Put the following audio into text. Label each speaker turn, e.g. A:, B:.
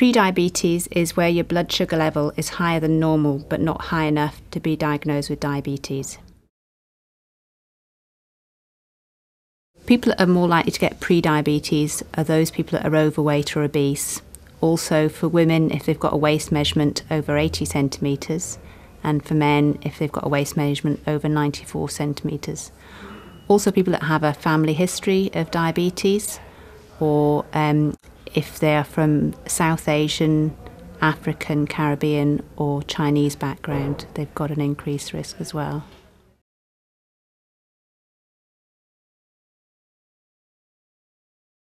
A: Prediabetes is where your blood sugar level is higher than normal but not high enough to be diagnosed with diabetes. People that are more likely to get prediabetes are those people that are overweight or obese. Also, for women, if they've got a waist measurement over 80 centimetres, and for men, if they've got a waist measurement over 94 centimetres. Also, people that have a family history of diabetes, or um, if they are from South Asian, African, Caribbean, or Chinese background, they've got an increased risk as well.